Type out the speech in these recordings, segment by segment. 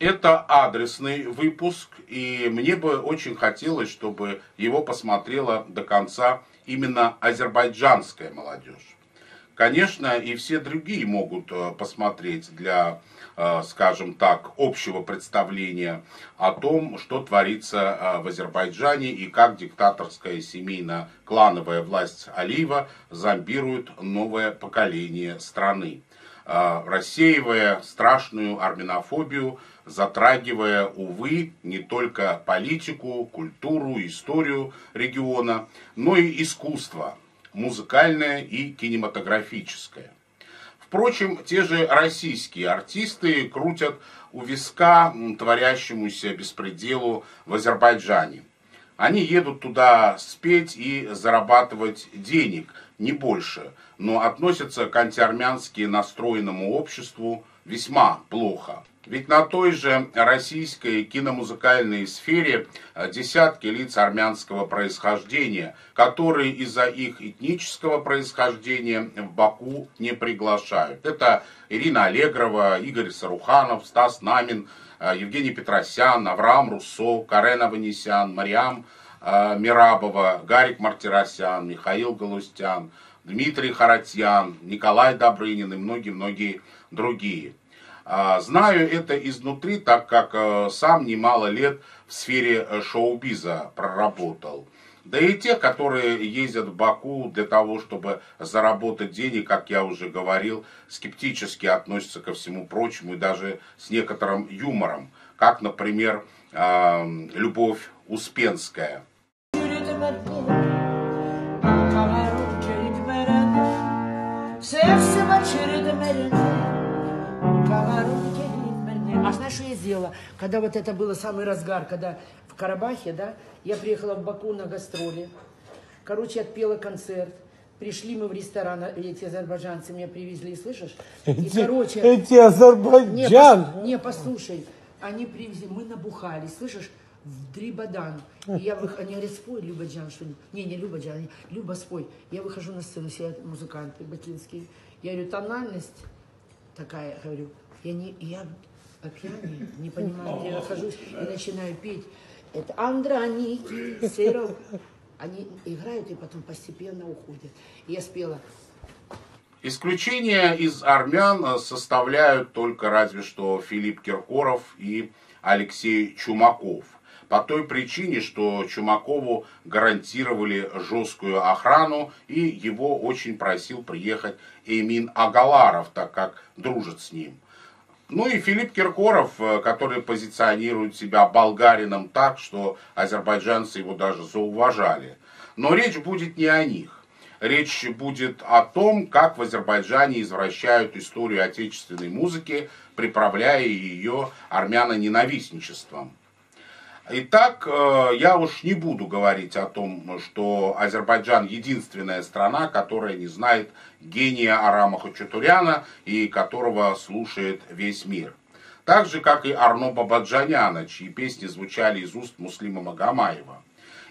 Это адресный выпуск, и мне бы очень хотелось, чтобы его посмотрела до конца именно азербайджанская молодежь. Конечно, и все другие могут э, посмотреть для, э, скажем так, общего представления о том, что творится э, в Азербайджане и как диктаторская семейно-клановая власть Алиева зомбирует новое поколение страны рассеивая страшную армянофобию, затрагивая, увы, не только политику, культуру, историю региона, но и искусство, музыкальное и кинематографическое. Впрочем, те же российские артисты крутят у виска творящемуся беспределу в Азербайджане. Они едут туда спеть и зарабатывать денег, не больше, но относятся к антиармянски настроенному обществу весьма плохо. Ведь на той же российской киномузыкальной сфере э, десятки лиц армянского происхождения, которые из-за их этнического происхождения в Баку не приглашают. Это Ирина Аллегрова, Игорь Саруханов, Стас Намин, Евгений Петросян, Авраам Руссо, Карен Аванесян, Мариам э, Мирабова, Гарик Мартиросян, Михаил Галустян, Дмитрий Харатьян, Николай Добрынин и многие-многие другие. А, знаю это изнутри, так как э, сам немало лет в сфере э, шоу-биза проработал. Да и те, которые ездят в Баку для того, чтобы заработать денег, как я уже говорил, скептически относятся ко всему прочему и даже с некоторым юмором, как, например, Любовь Успенская. А знаешь, что я сделала? Когда вот это было самый разгар, когда Карабахе, да, я приехала в Баку на гастроли. Короче, отпела концерт. Пришли мы в ресторан, эти азербайджанцы меня привезли, слышишь? И, короче... Эти азербайджан! Не, не, послушай, они привезли, мы набухались, слышишь? в Дрибадан. И я вых... Они говорят, спой, Люба Джан, что-нибудь. Не, не Люба Джан, Люба, спой. Я выхожу на сцену, все музыканты бакинские. Я говорю, тональность такая, говорю, я не, я опьянение, не понимаю, где я нахожусь, и начинаю петь. Это Андроники, Серов. Они играют и потом постепенно уходят. Я спела. Исключение из армян составляют только разве что Филипп Киркоров и Алексей Чумаков. По той причине, что Чумакову гарантировали жесткую охрану, и его очень просил приехать Эмин Агаларов, так как дружит с ним. Ну и Филипп Киркоров, э, который позиционирует себя болгарином так, что азербайджанцы его даже зауважали. Но речь будет не о них. Речь будет о том, как в Азербайджане извращают историю отечественной музыки, приправляя ее армяно-ненавистничеством. Итак, э, я уж не буду говорить о том, что Азербайджан единственная страна, которая не знает гения Арама Хачатуряна и которого слушает весь мир. Так же, как и Арно Бабаджаняна, чьи песни звучали из уст Муслима Магомаева.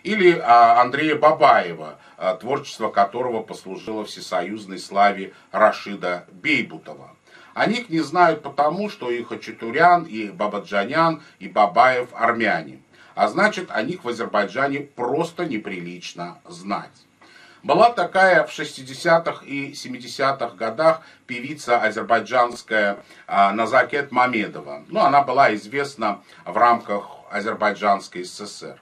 Или а, Андрея Бабаева, а, творчество которого послужило всесоюзной славе Рашида Бейбутова. О них не знают потому, что и Хачатурян, и Бабаджанян, и Бабаев армяне а значит о них в Азербайджане просто неприлично знать. Была такая в 60-х и 70-х годах певица азербайджанская а, Назакет Мамедова. Ну, она была известна в рамках Азербайджанской ССР.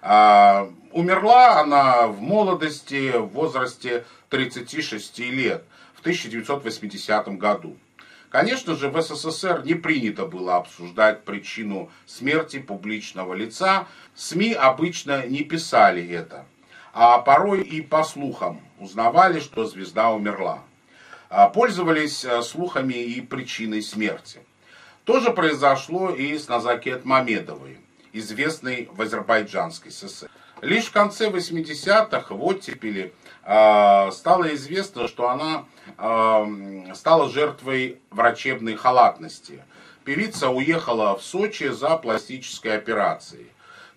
А, умерла она в молодости, в возрасте 36 лет, в 1980 году. Конечно же, в СССР не принято было обсуждать причину смерти публичного лица. СМИ обычно не писали это, а порой и по слухам узнавали, что звезда умерла. А, пользовались а, слухами и причиной смерти. То же произошло и с Назакет Мамедовой, известной в Азербайджанской ССР. Лишь в конце 80-х в оттепели стало известно, что она э, стала жертвой врачебной халатности. Певица уехала в Сочи за пластической операцией.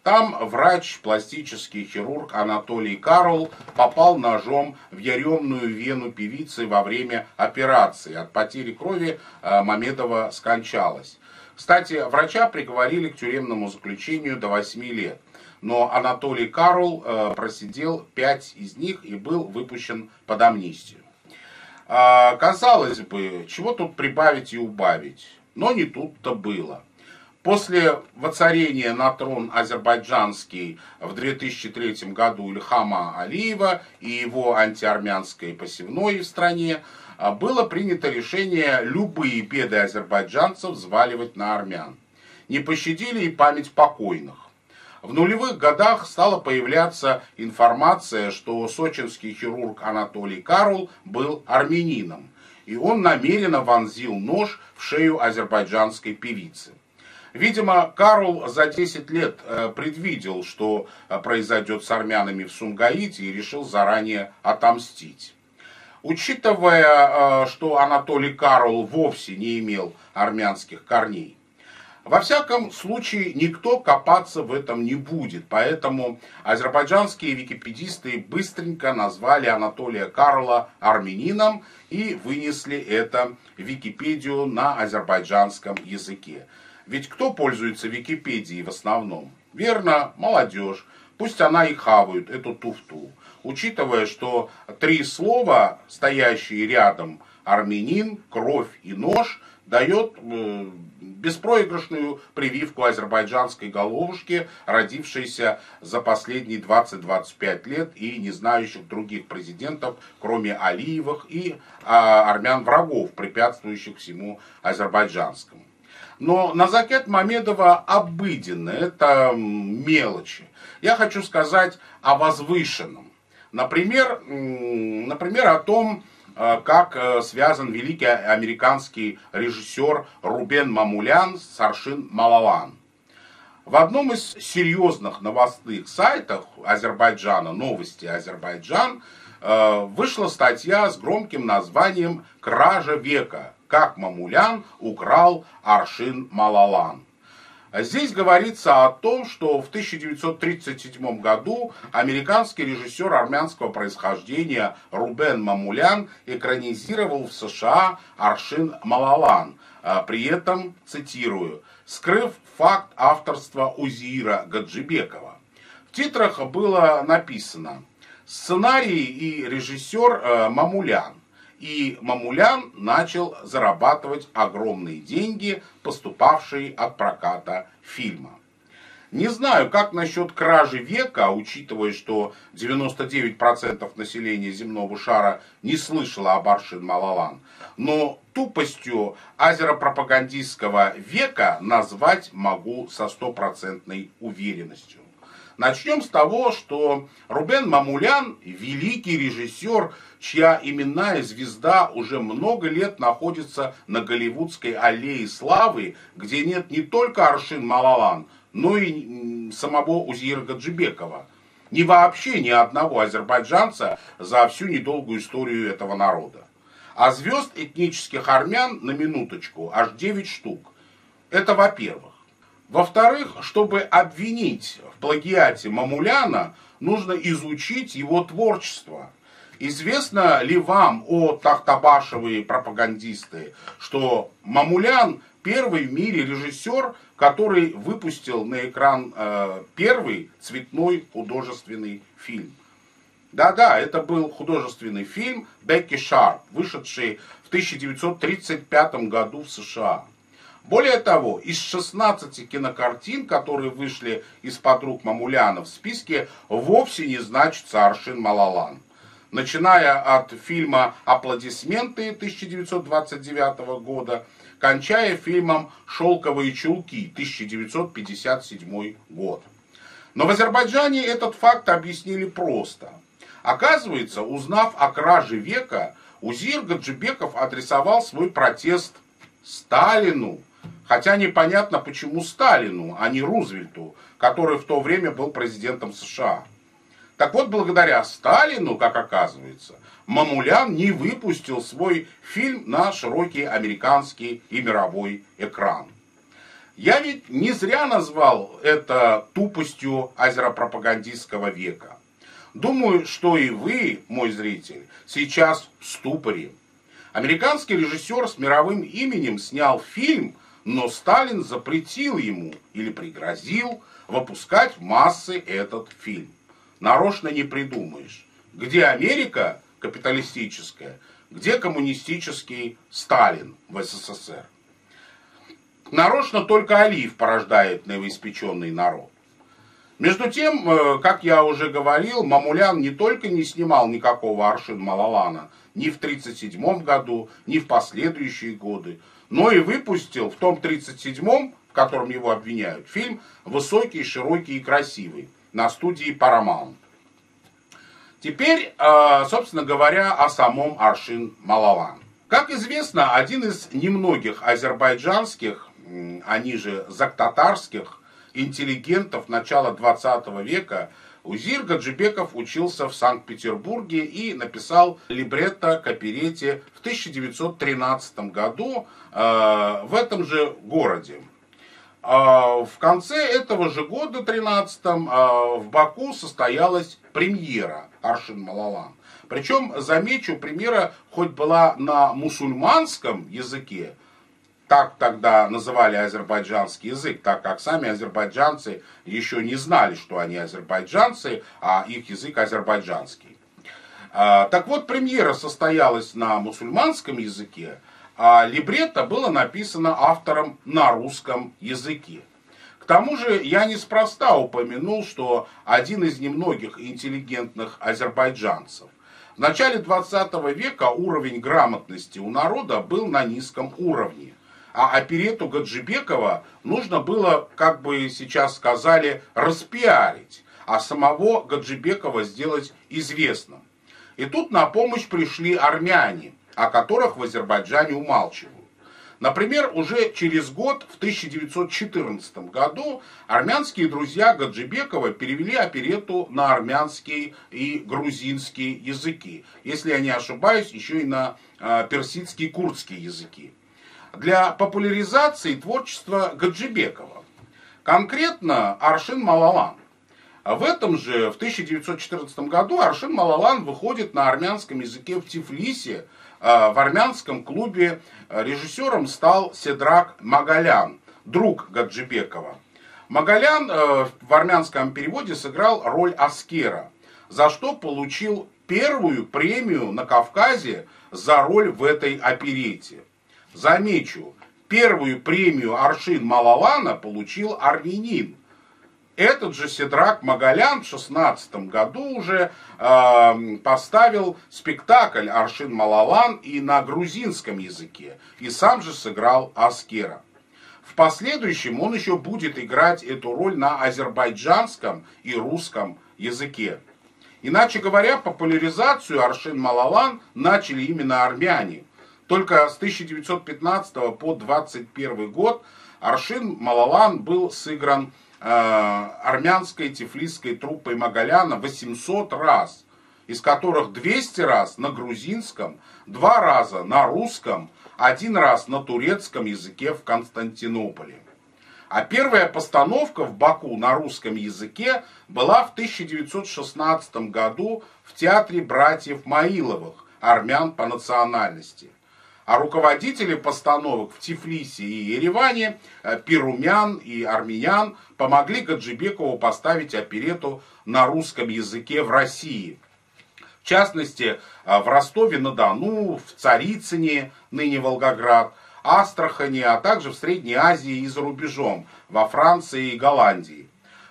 Там врач, пластический хирург Анатолий Карл попал ножом в яремную вену певицы во время операции. От потери крови э, Мамедова скончалась. Кстати, врача приговорили к тюремному заключению до 8 лет. Но Анатолий Карл э, просидел 5 из них и был выпущен под амнистию. А, казалось бы, чего тут прибавить и убавить, но не тут-то было. После воцарения на трон азербайджанский в 2003 году Ильхама Алиева и его антиармянской посевной в стране а, было принято решение любые беды азербайджанцев взваливать на армян. Не пощадили и память покойных. В нулевых годах стала появляться информация, что сочинский хирург Анатолий Карл был армянином, и он намеренно вонзил нож в шею азербайджанской певицы. Видимо, Карл за 10 лет э, предвидел, что э, произойдет с армянами в Сумгаите и решил заранее отомстить. Учитывая, э, что Анатолий Карл вовсе не имел армянских корней, во всяком случае, никто копаться в этом не будет, поэтому азербайджанские википедисты быстренько назвали Анатолия Карла армянином и вынесли это в Википедию на азербайджанском языке. Ведь кто пользуется Википедией в основном? Верно, молодежь. Пусть она и хавает эту туфту. Учитывая, что три слова, стоящие рядом, армянин, кровь и нож, дает э, беспроигрышную прививку азербайджанской головушке, родившейся за последние 20-25 лет и не знающих других президентов, кроме Алиевых и а, армян-врагов, препятствующих всему азербайджанскому. Но Назакет Мамедова обыденно, это мелочи. Я хочу сказать о возвышенном. Например, например о том, как э, связан великий американский режиссер Рубен Мамулян с Аршин Малалан. В одном из серьезных новостных сайтов Азербайджана, новости Азербайджан, э, вышла статья с громким названием «Кража века как Мамулян украл Аршин Малалан. Здесь говорится о том, что в 1937 году американский режиссер армянского происхождения Рубен Мамулян экранизировал в США Аршин Малалан, а при этом, цитирую, скрыв факт авторства Узира Гаджибекова. В титрах было написано «Сценарий и режиссер э, Мамулян и Мамулян начал зарабатывать огромные деньги, поступавшие от проката фильма. Не знаю, как насчет кражи века, учитывая, что 99% населения земного шара не слышало об Аршин Малалан, но тупостью азеропропагандистского века назвать могу со стопроцентной уверенностью. Начнем с того, что Рубен Мамулян – великий режиссер, чья именная звезда уже много лет находится на Голливудской аллее славы, где нет не только Аршин Малалан, но и самого Узира Гаджибекова. Ни вообще ни одного азербайджанца за всю недолгую историю этого народа. А звезд этнических армян, на минуточку, аж 9 штук. Это во-первых. Во-вторых, чтобы обвинить в плагиате Мамуляна, нужно изучить его творчество. Известно ли вам, о Тахтабашевые пропагандисты, что Мамулян первый в мире режиссер, который выпустил на экран э, первый цветной художественный фильм? Да-да, это был художественный фильм Бекки Шарп, вышедший в 1935 году в США. Более того, из 16 кинокартин, которые вышли из-под рук Мамуляна в списке, вовсе не значится Аршин Малалан. Начиная от фильма «Аплодисменты» 1929 года, кончая фильмом «Шелковые чулки» 1957 год. Но в Азербайджане этот факт объяснили просто. Оказывается, узнав о краже века, Узир Гаджибеков адресовал свой протест Сталину, Хотя непонятно, почему Сталину, а не Рузвельту, который в то время был президентом США. Так вот, благодаря Сталину, как оказывается, Мамулян не выпустил свой фильм на широкий американский и мировой экран. Я ведь не зря назвал это тупостью азеропропагандистского века. Думаю, что и вы, мой зритель, сейчас в ступоре. Американский режиссер с мировым именем снял фильм – но Сталин запретил ему или пригрозил выпускать в массы этот фильм. Нарочно не придумаешь. Где Америка капиталистическая, где коммунистический Сталин в СССР. Нарочно только Алиев порождает новоиспеченный народ. Между тем, э, как я уже говорил, Мамулян не только не снимал никакого Аршин Малалана ни в 1937 году, ни в последующие годы, но и выпустил в том 1937, в котором его обвиняют, фильм «Высокий, широкий и красивый» на студии Paramount. Теперь, э, собственно говоря, о самом Аршин Малалан. Как известно, один из немногих азербайджанских, они же зактатарских, интеллигентов начала 20 века Узир Гаджибеков учился в Санкт-Петербурге и написал либретто к оперете в 1913 году э, в этом же городе. А, в конце этого же года, 13-м, а, в Баку состоялась премьера Аршин Малалан. Причем, замечу, премьера хоть была на мусульманском языке, так тогда называли азербайджанский язык, так как сами азербайджанцы еще не знали, что они азербайджанцы, а их язык азербайджанский. А, так вот, премьера состоялась на мусульманском языке, а либретто было написано автором на русском языке. К тому же я неспроста упомянул, что один из немногих интеллигентных азербайджанцев. В начале 20 века уровень грамотности у народа был на низком уровне. А оперету Гаджибекова нужно было, как бы сейчас сказали, распиарить, а самого Гаджибекова сделать известным. И тут на помощь пришли армяне, о которых в Азербайджане умалчивают. Например, уже через год, в 1914 году, армянские друзья Гаджибекова перевели оперету на армянский и грузинский языки. Если я не ошибаюсь, еще и на э, персидский и курдский языки. Для популяризации творчества Гаджибекова. Конкретно Аршин Малалан. В этом же, в 1914 году, Аршин Малалан выходит на армянском языке в Тифлисе Э, в армянском клубе э, режиссером стал Седрак Магалян, друг Гаджибекова. Магалян э, в армянском переводе сыграл роль Аскера, за что получил первую премию на Кавказе за роль в этой оперете. Замечу, первую премию Аршин Малалана получил армянин – этот же Седрак Магалян в 16 году уже э, поставил спектакль Аршин Малалан и на грузинском языке, и сам же сыграл Аскера. В последующем он еще будет играть эту роль на азербайджанском и русском языке. Иначе говоря, популяризацию Аршин Малалан начали именно армяне. Только с 1915 по 21 год Аршин Малалан был сыгран Э, армянской тифлисской труппой Магаляна 800 раз, из которых 200 раз на грузинском, два раза на русском, один раз на турецком языке в Константинополе. А первая постановка в Баку на русском языке была в 1916 году в театре братьев Маиловых, армян по национальности а руководители постановок в Тифлисе и Ереване, э, Перумян и Армян, помогли Гаджибекову поставить оперету на русском языке в России. В частности, э, в Ростове-на-Дону, в Царицыне, ныне Волгоград, Астрахани, а также в Средней Азии и за рубежом, во Франции и Голландии.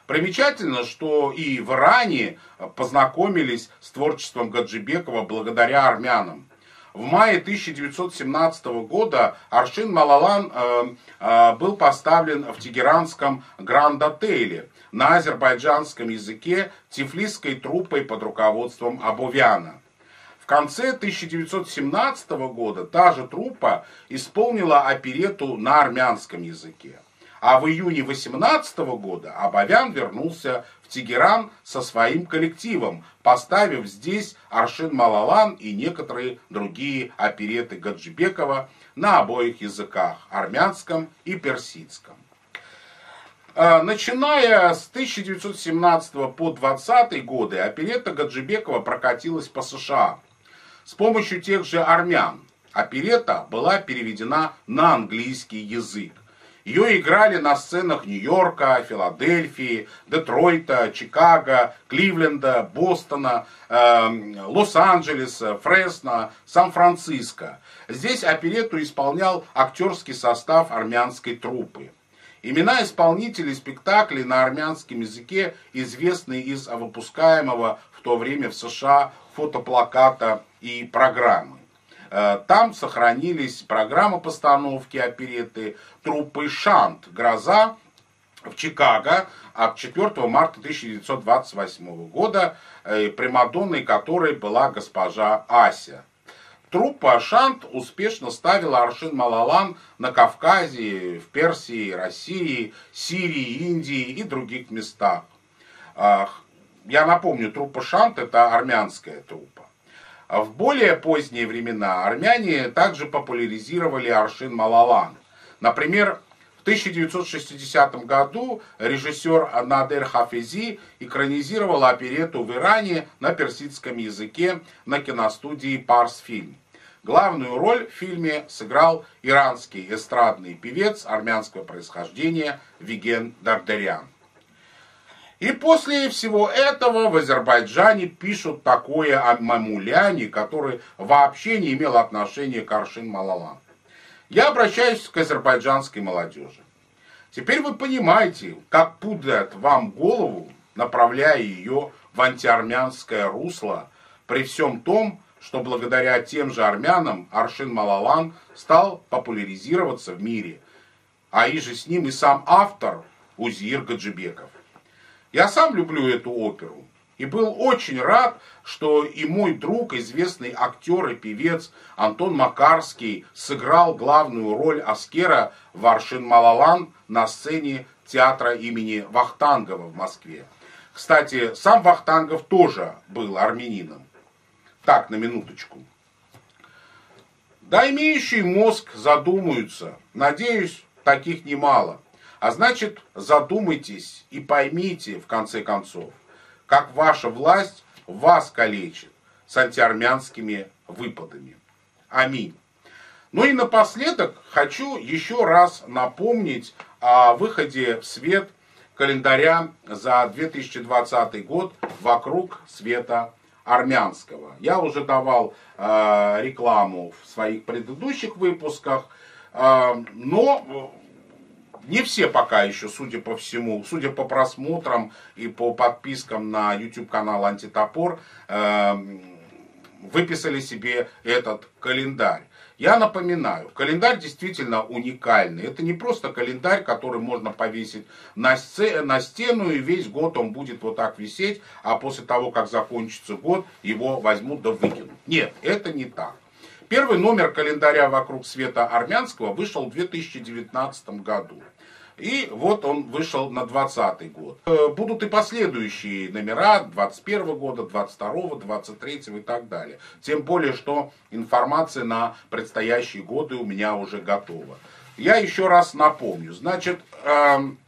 Примечательно, что и в Иране познакомились с творчеством Гаджибекова благодаря армянам. В мае 1917 года Аршин Малалан э, э, был поставлен в тегеранском Гранд-отеле на азербайджанском языке тифлисской труппой под руководством Абувяна. В конце 1917 года та же труппа исполнила оперету на армянском языке. А в июне 18 года Абавян вернулся в Тегеран со своим коллективом, поставив здесь Аршин Малалан и некоторые другие опереты Гаджибекова на обоих языках, армянском и персидском. А, начиная с 1917 по 20 годы оперета Гаджибекова прокатилась по США с помощью тех же армян. Оперета была переведена на английский язык. Ее играли на сценах Нью-Йорка, Филадельфии, Детройта, Чикаго, Кливленда, Бостона, э, Лос-Анджелеса, Фресно, Сан-Франциско. Здесь оперету исполнял актерский состав армянской труппы. Имена исполнителей спектаклей на армянском языке известны из выпускаемого в то время в США фотоплаката и программы. Э, там сохранились программы постановки опереты труппы «Шант. Гроза» в Чикаго от 4 марта 1928 года, э, примадонной которой была госпожа Ася. Труппа «Шант» успешно ставила Аршин Малалан на Кавказе, в Персии, России, Сирии, Индии и других местах. Я напомню, труппа «Шант» это армянская труппа. А в более поздние времена армяне также популяризировали Аршин Малалан. Например, в 1960 году режиссер Надер Хафези экранизировал оперету в Иране на персидском языке на киностудии Парс Фильм. Главную роль в фильме сыграл иранский эстрадный певец армянского происхождения Виген Дардерян. И после всего этого в Азербайджане пишут такое о Мамуляне, который вообще не имел отношения к Аршин Малалан. Я обращаюсь к азербайджанской молодежи. Теперь вы понимаете, как пудрят вам голову, направляя ее в антиармянское русло, при всем том, что благодаря тем же армянам Аршин Малалан стал популяризироваться в мире, а и же с ним и сам автор Узир Гаджибеков. Я сам люблю эту оперу. И был очень рад, что и мой друг, известный актер и певец Антон Макарский, сыграл главную роль Аскера Варшин Малалан на сцене театра имени Вахтангова в Москве. Кстати, сам Вахтангов тоже был армянином. Так, на минуточку. Да имеющий мозг задумаются. Надеюсь, таких немало. А значит, задумайтесь и поймите, в конце концов, как ваша власть вас калечит с антиармянскими выпадами. Аминь. Ну и напоследок хочу еще раз напомнить о выходе в свет календаря за 2020 год вокруг света армянского. Я уже давал э, рекламу в своих предыдущих выпусках, э, но не все пока еще, судя по всему, судя по просмотрам и по подпискам на YouTube канал Антитопор, эм, выписали себе этот календарь. Я напоминаю, календарь действительно уникальный. Это не просто календарь, который можно повесить на, на стену, и весь год он будет вот так висеть, а после того, как закончится год, его возьмут да выкинут. Нет, это не так. Первый номер календаря «Вокруг света армянского» вышел в 2019 году. И вот он вышел на 20 год. Э, будут и последующие номера 21 года, 22, 23 и так далее. Тем более, что информация на предстоящие годы у меня уже готова. Я еще раз напомню. Значит, эм,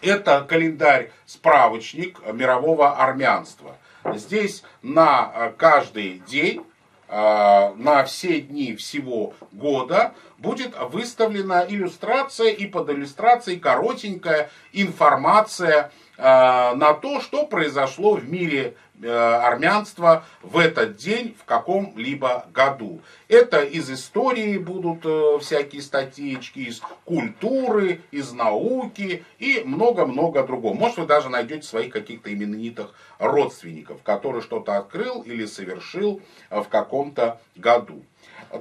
это календарь-справочник мирового армянства. Здесь на э, каждый день на все дни всего года будет выставлена иллюстрация и под иллюстрацией коротенькая информация э, на то, что произошло в мире Э, армянства в этот день в каком-либо году. Это из истории будут э, всякие статьечки, из культуры, из науки и много-много другого. Может, вы даже найдете своих каких-то именитых родственников, который что-то открыл или совершил э, в каком-то году.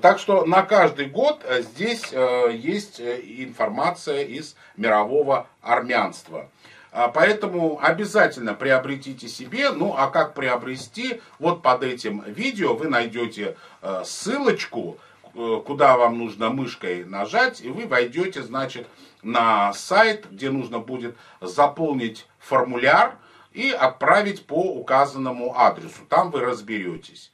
Так что на каждый год здесь есть информация из мирового армянства. А, поэтому обязательно приобретите себе. Ну а как приобрести? Вот под этим видео вы найдете э, ссылочку, э, куда вам нужно мышкой нажать, и вы войдете, значит, на сайт, где нужно будет заполнить формуляр и отправить по указанному адресу. Там вы разберетесь.